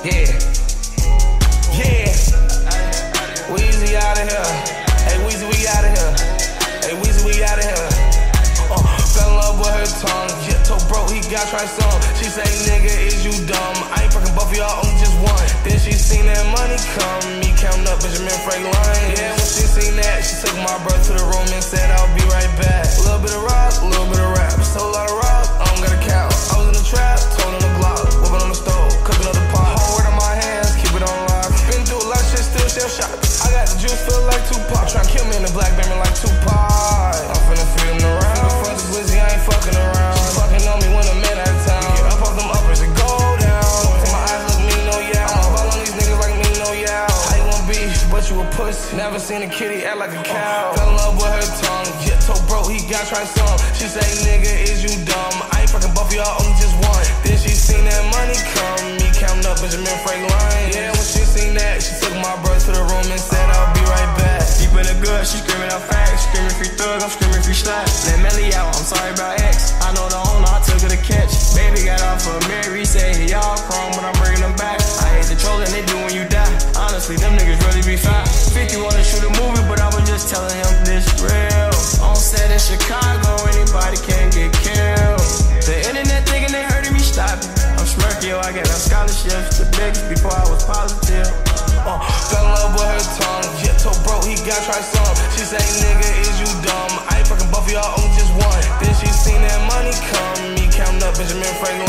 Yeah. Yeah. Wheezy out of here. Hey, Wheezy, we out of here. Hey, Wheezy, we out of here. Uh, fell in love with her tongue. Yeah, told bro he got try some. She say, nigga, is you dumb? I ain't fucking both of y'all, only just one. Then she seen that money come. Me counting up Benjamin Franklin. Like Tupac. Tryna kill me in the black beamer like Tupac. I'm finna feed him the round. Fuck the glizzy, I ain't fucking around. She fucking on me when I'm in out of town. Get up off them uppers and go down. Till my eyes look me, no yeah. I'ma ball on these niggas like me, no yeah. How you want beef, but you a pussy. Never seen a kitty act like a cow. Fell in love with her tongue. Yeah, told bro he got try some. She say, nigga, is you dumb? I ain't fucking both of y'all, only just one. Out facts. Screaming free thug, I'm screaming free Slatt. Let Melly out, I'm sorry about X. I know the owner, I took her to catch. Baby got off of Mary, say he all chrome, but I'm bringing them back. I hate the trolling they do when you die. Honestly, them niggas really be fine. 50 wanna shoot a movie, but I was just telling him this real. On set in Chicago, anybody can get killed. The internet thinking they hurting me, stop it. I'm smirky, yo, I got out scholarships, to biggest before I was positive. Uh, fell in love with her tongue. Yeah, told bro he got. She say, nigga, is you dumb? I ain't fucking of y'all, only just one. Then she seen that money come. Me counting up Benjamin Franklin.